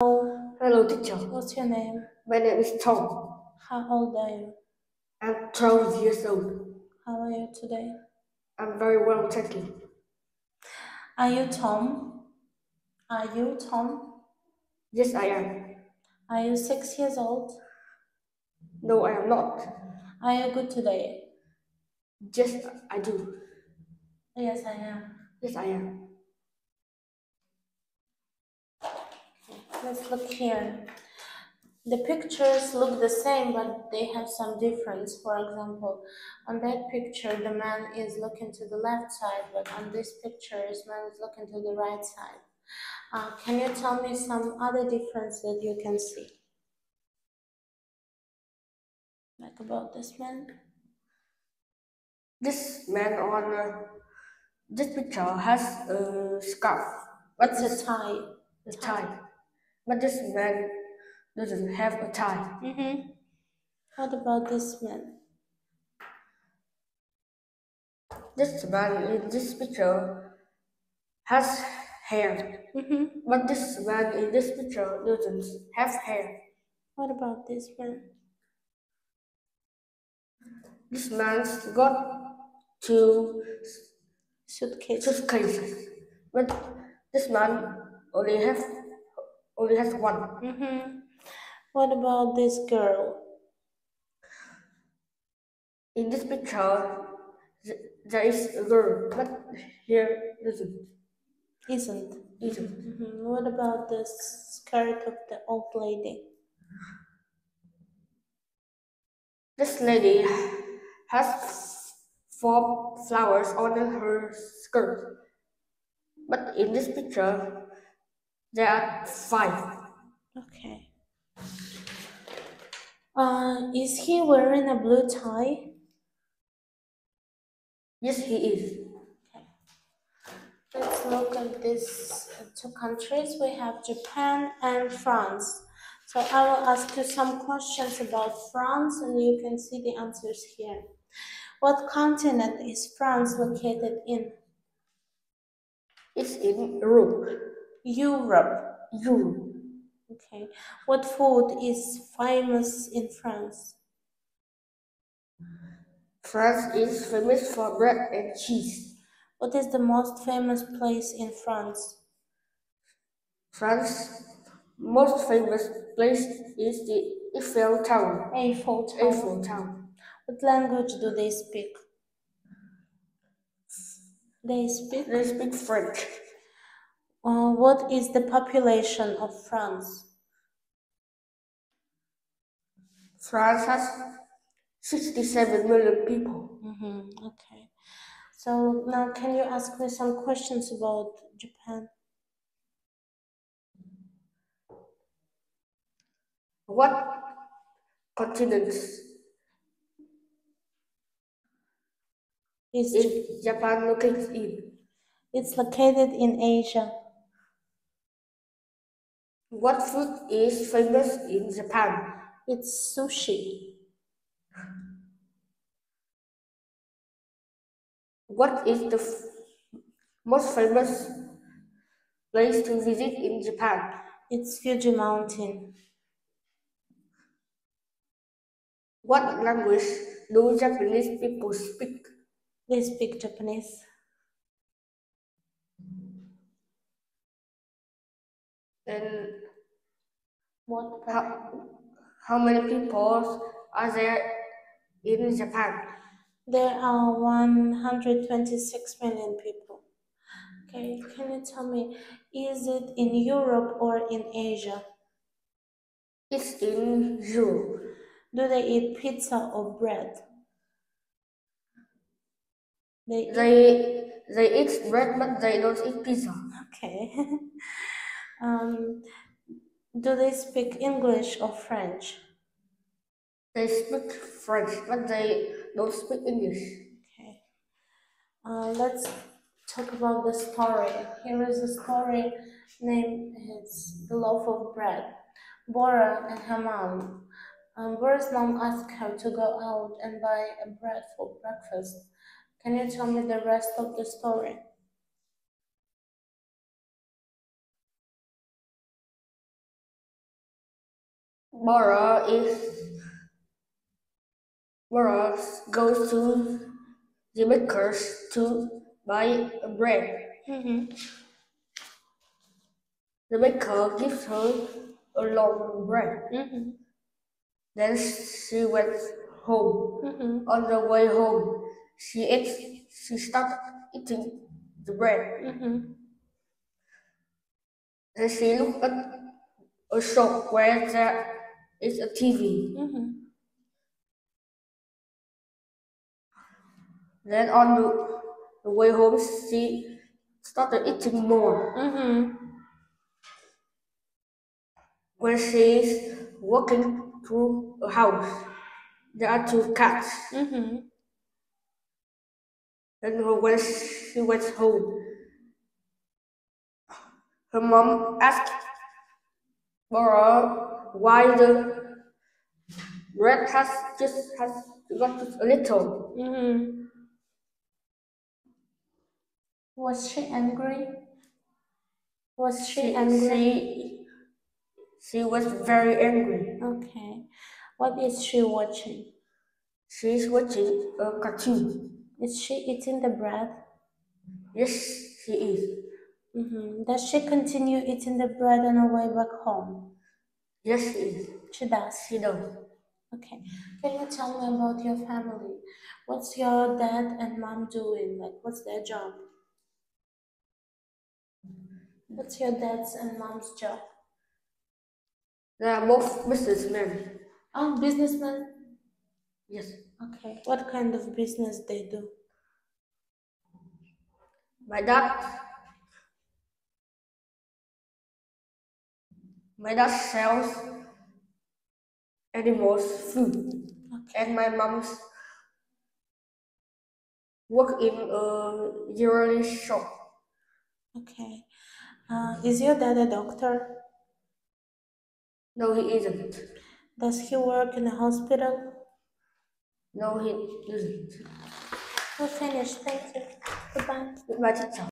Hello, teacher. What's your name? My name is Tom. How old are you? I'm 12 years old. How are you today? I'm very well, thank you. Are you Tom? Are you Tom? Yes, I am. Are you six years old? No, I am not. Are you good today? Yes, I do. Yes, I am. Yes, I am. Let's look here. The pictures look the same, but they have some difference. For example, on that picture, the man is looking to the left side, but on this picture, this man is looking to the right side. Uh, can you tell me some other difference that you can see? Like about this man? This man on uh, this picture has a scarf. What's a tie? A tie. But this man doesn't have a tie. Mm-hmm. What about this man? This man in this picture has hair. Mm-hmm. But this man in this picture doesn't have hair. What about this man? This man's got two Suitcase. suitcases. But this man only have only has one. Mm-hmm. What about this girl? In this picture, th- there is a girl, but here doesn't. Isn't. Isn't. Mm-hmm. What about the skirt of the old lady? This lady has four flowers on her skirt, but in this picture, there are five. Okay. Uh, is he wearing a blue tie? Yes, he is. Okay. Let's look at these two countries. We have Japan and France. So I will ask you some questions about France and you can see the answers here. What continent is France located in? It's in Europe. Europe. Europe. Okay. What food is famous in France? France is famous for bread and cheese. What is the most famous place in France? France's most famous place is the Eiffel Tower. Eiffel Tower. Eiffel Tower. What language do they speak? They speak. They speak French. Uh, what is the population of France? France has 67 million people. Mm-hmm. Okay. So now, can you ask me some questions about Japan? What continents Is is Japan located in? it's located in Asia. What food is famous in Japan? It's sushi. What is the most famous place to visit in Japan? It's Fuji Mountain. What language do Japanese people speak? They speak Japanese. And What? how, how many people are there in Japan? There are 126 million people. Okay, can you tell me, is it in Europe or in Asia? It's in Europe. Do they eat pizza or bread? They They they eat bread, but they don't eat pizza. okay. um, do they speak English or French? They speak French, but they don't speak English. Okay. Uh, let's talk about the story. Here is a story named it's The Loaf of Bread. Bora and her mom. Um, Bora's mom asked her to go out and buy a bread for breakfast. Can you tell me the rest of the story? Bora is Bora goes to the bakers to buy a bread. Mm-hmm. The baker gives her a long bread. Mm-hmm. Then she went home. Mm-hmm. On the way home, she ate. She started eating the bread. Mm-hmm. And she looked at a shop where there is a TV. Mm-hmm. Then on the, the way home, she started eating more. Mm-hmm. When she's walking through a house, there are two cats. Mm-hmm. And when she went home, her mom asked Bora why the bread has just has got just a little. Mm-hmm. Was she angry? Was she, angry? She, she was very angry. Okay. What is she watching? She's watching a cartoon. Is she eating the bread? Yes, she is. Mm-hmm. Does she continue eating the bread on her way back home? Yes, she is. She does. She does. Okay. Can you tell me about your family? What's your dad and mom doing? Like, what's their job? What's your dad's and mom's job? They are both businessmen. Oh, businessmen. Yes. Okay. What kind of business they do? My dad. My dad sells animals food, Okay. and my mom's work in a jewelry shop. Okay. Uh, is your dad a doctor? No, he isn't. Does he work in a hospital? No, he doesn't. We're finished. Thank you. Goodbye. Goodbye, teacher.